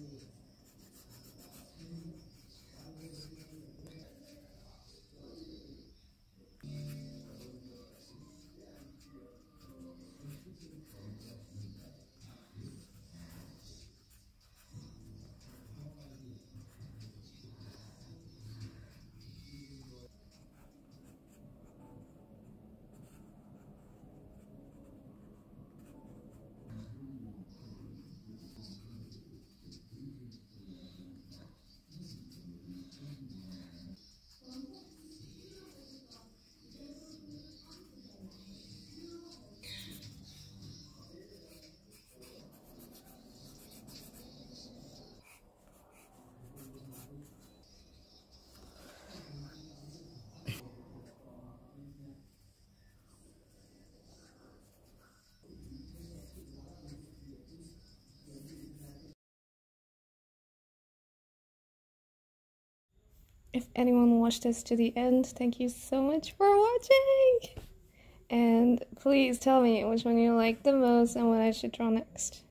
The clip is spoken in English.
Thank. If anyone watched this to the end, thank you so much for watching! And please tell me which one you like the most and what I should draw next.